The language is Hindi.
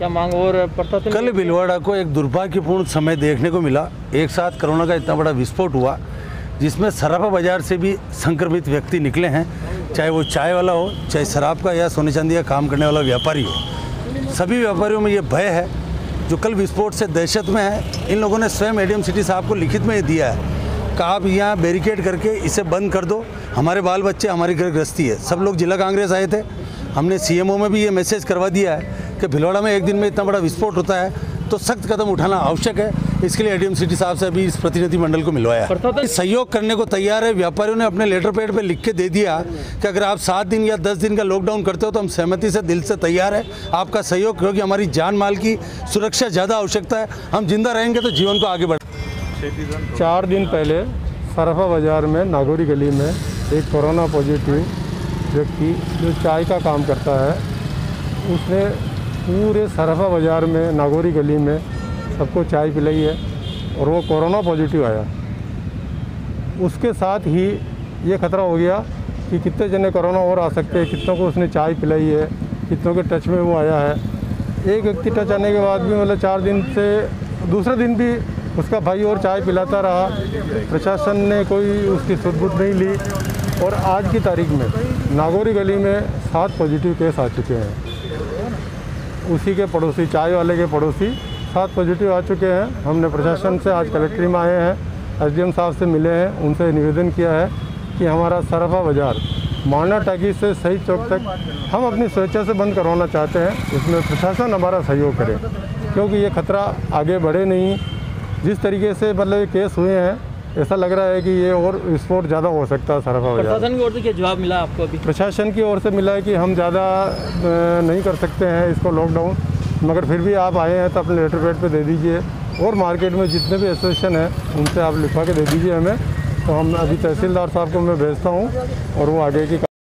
क्या मांग और प्रशासन कल भिलवाड़ा को एक दुर्भाग्यपूर्ण समय देखने को मिला। एक साथ कोरोना का इतना बड़ा विस्फोट हुआ, जिसमें सराफा बाज़ार से भी संक्रमित व्यक्ति निकले हैं। चाहे वो चाय वाला हो, चाहे शराब का या सोने चांदी का काम करने वाला व्यापारी हो। सभी व्यापारियों में ये भय है, जो कल विस्फोट से दहशत में है, इन लोगों ने स्वयं एडीएम सिटी साहब को लिखित में दिया है कि आप यहाँ बैरिकेड करके इसे बंद कर दो। हमारे बाल बच्चे, हमारी घर गृहस्थी है। सब लोग जिला कांग्रेस आए थे। हमने सीएमओ में भी ये मैसेज करवा दिया है। कि भिलवाड़ा में एक दिन में इतना बड़ा विस्फोट होता है तो सख्त कदम उठाना आवश्यक है। इसके लिए एडीएम सिटी साहब से अभी इस प्रतिनिधि मंडल को मिलवाया सहयोग करने को तैयार है। व्यापारियों ने अपने लेटर पेड पे लिख के दे दिया कि अगर आप सात दिन या दस दिन का लॉकडाउन करते हो तो हम सहमति से दिल से तैयार है। आपका सहयोग क्योंकि हमारी जान माल की सुरक्षा ज़्यादा आवश्यकता है। हम ज़िंदा रहेंगे तो जीवन को आगे बढ़ चार दिन पहले सरफा बाज़ार में नागौरी गली में एक कोरोना पॉजिटिव व्यक्ति जो चाय का काम करता है उसने पूरे सरफा बाज़ार में, नागौरी गली में सबको चाय पिलाई है और वो कोरोना पॉजिटिव आया। उसके साथ ही ये खतरा हो गया कि कितने जने कोरोना और आ सकते हैं, कितनों को उसने चाय पिलाई है, कितनों के टच में वो आया है। एक व्यक्ति टच आने के बाद भी मतलब चार दिन से दूसरे दिन भी उसका भाई और चाय पिलाता रहा। प्रशासन ने कोई उसकी सुदबुद नहीं ली और आज की तारीख में नागौरी गली में सात पॉजिटिव केस आ चुके हैं। उसी के पड़ोसी, चाय वाले के पड़ोसी, सात पॉजिटिव आ चुके हैं। हमने प्रशासन से आज कलेक्ट्री में आए हैं, एसडीएम साहब से मिले हैं, उनसे निवेदन किया है कि हमारा सराफा बाज़ार, माना टाकी से सही चौक तक, हम अपनी स्वेच्छा से बंद करवाना चाहते हैं। इसमें प्रशासन हमारा सहयोग करे, क्योंकि ये खतरा आगे बढ़े नहीं। जिस तरीके से मतलब ये केस हुए हैं ऐसा लग रहा है कि ये और विस्फोट ज़्यादा हो सकता है सरफा प्रशासन की ओर से क्या जवाब मिला आपको अभी? प्रशासन की ओर से मिला है कि हम ज़्यादा नहीं कर सकते हैं इसको लॉकडाउन मगर फिर भी आप आए हैं तो अपने लेटर पैड पे दे दीजिए और मार्केट में जितने भी एसोसिएशन हैं उनसे आप लिखवा के दे दीजिए हमें। तो हम अभी तहसीलदार साहब को मैं भेजता हूँ और वो आगे की